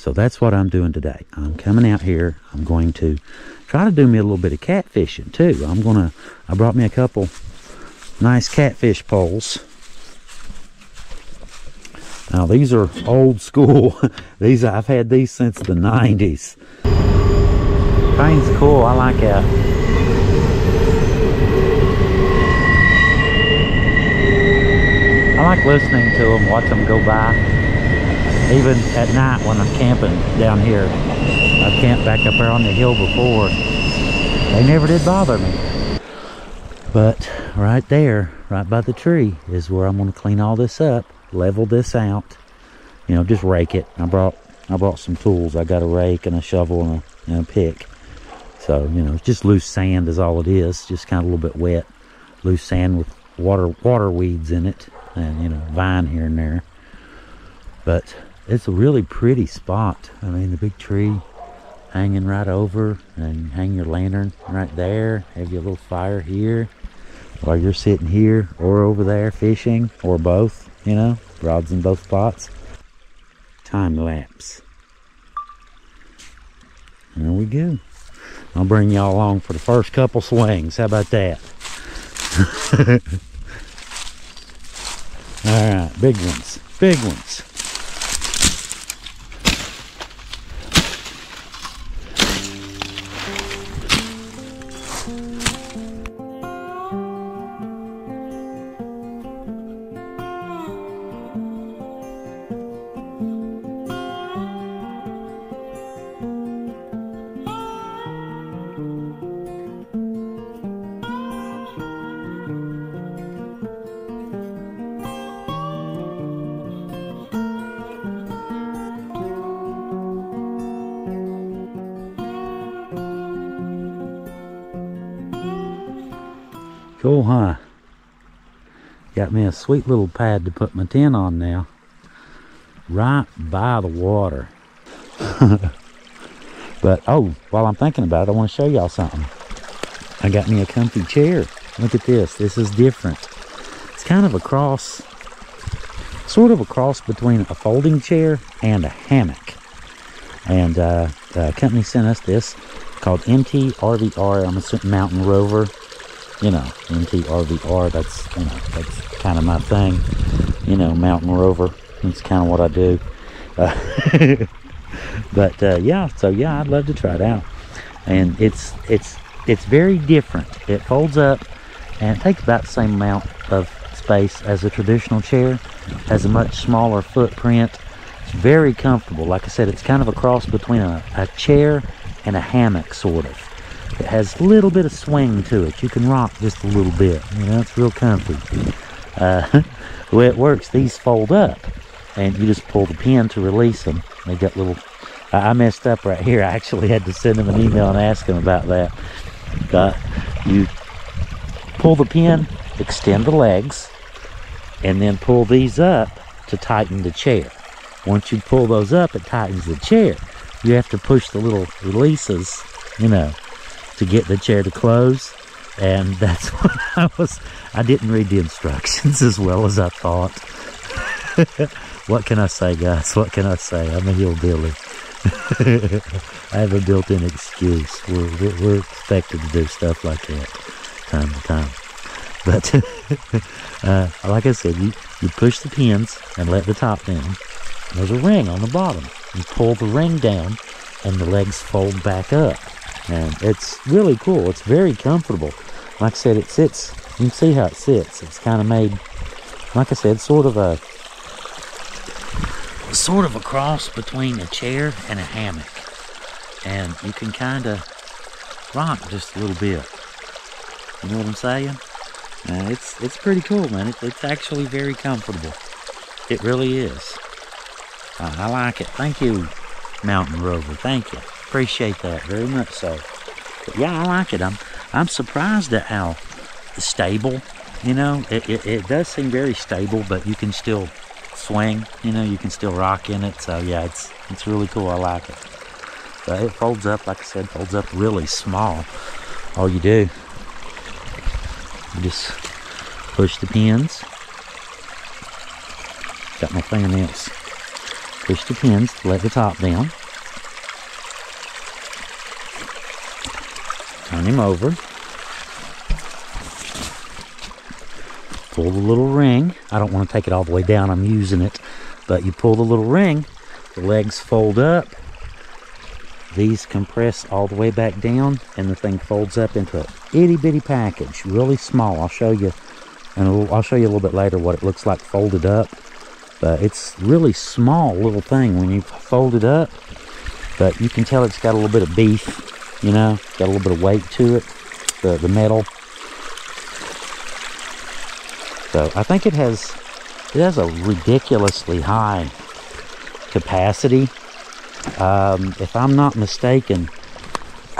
So that's what I'm doing today. I'm coming out here. I'm going to try to do me a little bit of catfishing too. I'm going to, I brought me a couple nice catfish poles. Now these are old school. these I've had these since the 90s. Train's cool. I like that. I like listening to them, watch them go by. Even at night when I'm camping down here. I've camped back up there on the hill before. They never did bother me. But right there, right by the tree, is where I'm going to clean all this up, level this out. You know, just rake it. I brought I brought some tools. I got a rake and a shovel and a, and a pick. So, you know, just loose sand is all it is. Just kind of a little bit wet. Loose sand with water water weeds in it. And, you know, vine here and there. But it's a really pretty spot. I mean, the big tree hanging right over and hang your lantern right there. Have your little fire here while you're sitting here or over there fishing or both, you know, rods in both spots. Time lapse. There we go. I'll bring y'all along for the first couple swings. How about that? All right, big ones, big ones. Cool, huh? Got me a sweet little pad to put my tent on now. Right by the water. but, oh, while I'm thinking about it, I want to show y'all something. I got me a comfy chair. Look at this. This is different. It's kind of a cross, sort of a cross between a folding chair and a hammock. And uh, the company sent us this called MTRVR. I'm a Mountain Rover you know, MTRVR, that's, you know, that's kind of my thing. You know, mountain rover, that's kind of what I do. Uh, but, uh, yeah, so yeah, I'd love to try it out. And it's, it's, it's very different. It folds up and it takes about the same amount of space as a traditional chair. Has a much smaller footprint. It's very comfortable. Like I said, it's kind of a cross between a, a chair and a hammock, sort of. It has a little bit of swing to it. You can rock just a little bit. You know, it's real comfy. Uh, the way it works, these fold up. And you just pull the pin to release them. They got little... I messed up right here. I actually had to send them an email and ask them about that. Uh, you pull the pin, extend the legs, and then pull these up to tighten the chair. Once you pull those up, it tightens the chair. You have to push the little releases, you know, to get the chair to close. And that's what I was, I didn't read the instructions as well as I thought. what can I say, guys? What can I say? I'm a hillbilly. I have a built-in excuse. We're, we're expected to do stuff like that time to time. But, uh, like I said, you, you push the pins and let the top down. There's a ring on the bottom. You pull the ring down and the legs fold back up and it's really cool. It's very comfortable. Like I said it sits you can see how it sits. It's kind of made like I said sort of a sort of a cross between a chair and a hammock. And you can kind of rock just a little bit. You know what I'm saying? Uh, it's it's pretty cool man. It, it's actually very comfortable. It really is. Uh, I like it. Thank you Mountain Rover. Thank you appreciate that very much so. But yeah, I like it. I'm I'm surprised at how stable, you know, it, it, it does seem very stable, but you can still swing, you know, you can still rock in it. So yeah, it's it's really cool. I like it. But it folds up, like I said, folds up really small. All you do, you just push the pins. Got my fingernails Push the pins to let the top down. Turn him over. Pull the little ring. I don't want to take it all the way down. I'm using it. But you pull the little ring. The legs fold up. These compress all the way back down. And the thing folds up into a itty bitty package. Really small. I'll show you. And I'll show you a little bit later what it looks like folded up. But it's really small little thing when you fold it up. But you can tell it's got a little bit of beef, you know, got a little bit of weight to it, the, the metal. So I think it has, it has a ridiculously high capacity. Um, if I'm not mistaken,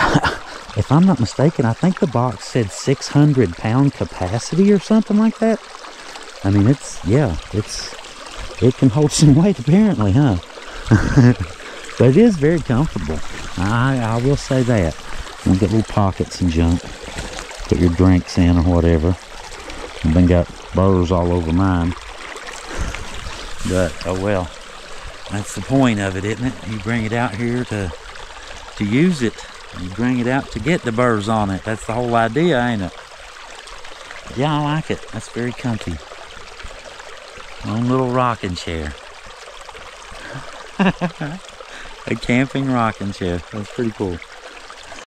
if I'm not mistaken, I think the box said 600 pound capacity or something like that. I mean, it's, yeah, it's, it can hold some weight apparently, huh? but it is very comfortable. I, I will say that. You get little pockets and junk. Put your drinks in or whatever. I've been got burrs all over mine. But, oh well. That's the point of it, isn't it? You bring it out here to to use it. You bring it out to get the burrs on it. That's the whole idea, ain't it? Yeah, I like it. That's very comfy. My own little rocking chair. a camping rocking chair. That's pretty cool.